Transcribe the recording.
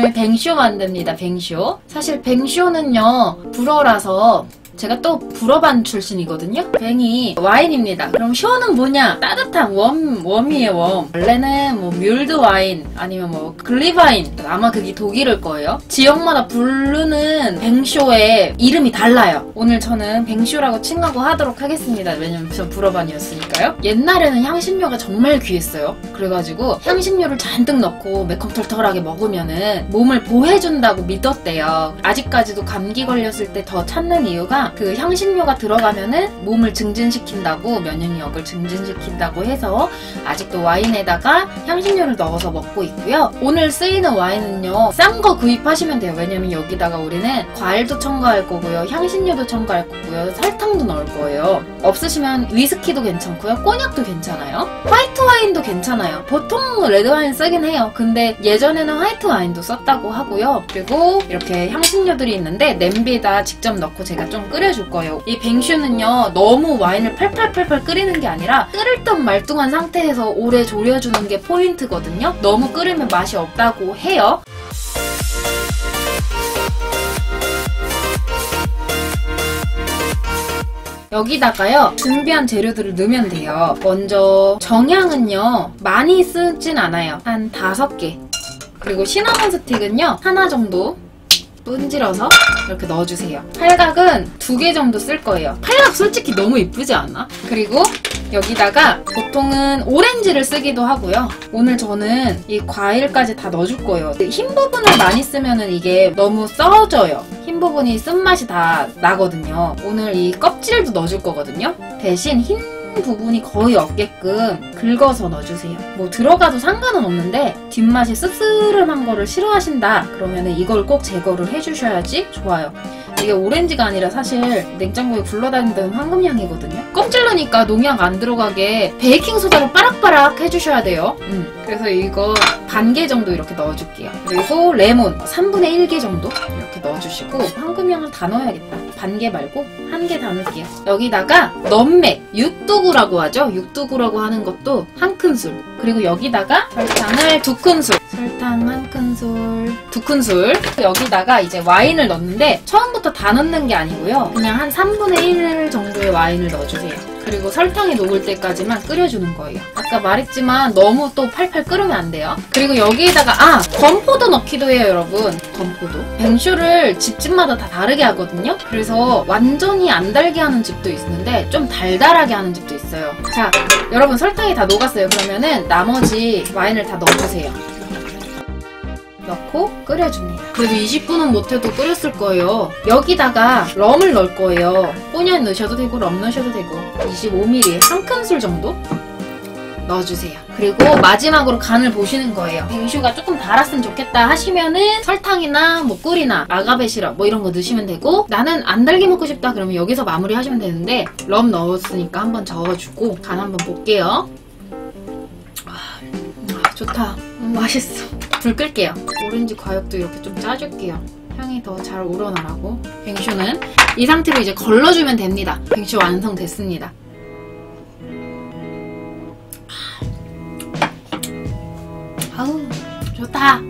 오늘 뱅쇼 만듭니다. 뱅쇼. 사실 뱅쇼는요 불어라서 제가 또 불어반 출신이거든요. vin이 와인입니다. 그럼 chaud는 뭐냐? 따뜻한 웜, 웜이에요, 웜. 원래는 뭐 mulled wine 아니면 뭐 Glühwein 아마 그게 독일일 거예요. 지역마다 부르는 뱅쇼의 이름이 달라요. 오늘 저는 뱅쇼라고 칭하고 하도록 하겠습니다. 왜냐면 전 불어반이었으니까요. 옛날에는 향신료가 정말 귀했어요. 그래가지고 향신료를 잔뜩 넣고 매콤털털하게 먹으면은 몸을 보호해준다고 믿었대요. 아직까지도 감기 걸렸을 때 더 찾는 이유가 그 향신료가 들어가면은 몸을 증진시킨다고 면역력을 증진시킨다고 해서 아직도 와인에다가 향신료를 넣어서 먹고 있고요. 오늘 쓰이는 와인은요. 싼 거 구입하시면 돼요. 왜냐면 여기다가 우리는 과일도 첨가할 거고요. 향신료도 첨가할 거고요. 설탕도 넣을 거예요. 없으시면 위스키도 괜찮고요. 꼬냑도 괜찮아요. 화이트 와인도 괜찮아요. 보통 레드 와인 쓰긴 해요. 근데 예전에는 화이트 와인도 썼다고 하고요. 그리고 이렇게 향신료들이 있는데 냄비에다 직접 넣고 제가 좀 끓여줄 거예요. 이 뱅쇼는요. 너무 와인을 팔팔팔팔 끓이는 게 아니라 끓을 듯 말 듯한 상태에서 오래 졸여주는 게 포인트거든요. 너무 끓이면 맛이 없다고 해요. 여기다가요 준비한 재료들을 넣으면 돼요 먼저 정향은요 많이 쓰진 않아요 한 다섯 개 그리고 시나몬 스틱은요 하나 정도 분질러서 이렇게 넣어주세요 팔각은 두 개 정도 쓸 거예요 팔각 솔직히 너무 이쁘지 않아? 그리고 여기다가 보통은 오렌지를 쓰기도 하고요. 오늘 저는 이 과일까지 다 넣어줄 거예요. 흰 부분을 많이 쓰면 이게 너무 써져요. 흰 부분이 쓴맛이 다 나거든요. 오늘 이 껍질도 넣어줄 거거든요. 대신 흰 부분이 거의 없게끔 긁어서 넣어주세요. 뭐 들어가도 상관은 없는데 뒷맛이 씁쓸한 거를 싫어하신다 그러면 이걸 꼭 제거를 해주셔야지 좋아요. 이게 오렌지가 아니라 사실 냉장고에 굴러다니는 황금향이거든요. 껍질러니까 농약 안 들어가게 베이킹소다로 빠락빠락 해주셔야 돼요. 음, 그래서 이거 반 개 정도 이렇게 넣어줄게요. 그리고 레몬 3분의 1개 정도 이렇게 넣어주시고 황금향을 다 넣어야겠다. 반 개 말고 한 개 다 넣을게요. 여기다가 넘맥, 육두구라고 하죠. 육두구라고 하는 것도 한 큰술. 그리고 여기다가 설탕을 두 큰술. 설탕 한 큰술, 두 큰술. 여기다가 이제 와인을 넣는데 처음부터 다 넣는 게 아니고요. 그냥 한 3분의 1 정도의 와인을 넣어주세요. 그리고 설탕이 녹을 때까지만 끓여주는 거예요. 아까 말했지만 너무 또 팔팔 끓으면 안 돼요. 그리고 여기에다가 아 건포도 넣기도 해요 여러분. 건포도. 뱅쇼를 집집마다 다 다르게 하거든요. 그래서 완전히 안 달게 하는 집도 있는데 좀 달달하게 하는 집도 있어요. 자 여러분 설탕이 다 녹았어요. 그러면은 나머지 와인을 다 넣어주세요. 넣고 끓여줍니다. 그래도 20분은 못해도 끓였을 거예요. 여기다가 럼을 넣을 거예요. 꼬냑 넣으셔도 되고 럼 넣으셔도 되고 25ml 한 큰술 정도 넣어주세요. 그리고 마지막으로 간을 보시는 거예요. 빙슈가 조금 달았으면 좋겠다 하시면은 설탕이나 뭐 꿀이나 아가베 시럽 뭐 이런 거 넣으시면 되고 나는 안 달게 먹고 싶다 그러면 여기서 마무리 하시면 되는데 럼 넣었으니까 한번 저어주고 간 한번 볼게요. 아, 좋다. 음, 맛있어. 불 끌게요. 오렌지 과육도 이렇게 좀 짜줄게요. 향이 더 잘 우러나라고. 뱅쇼는 이 상태로 이제 걸러주면 됩니다. 뱅쇼 완성됐습니다. 아우, 좋다.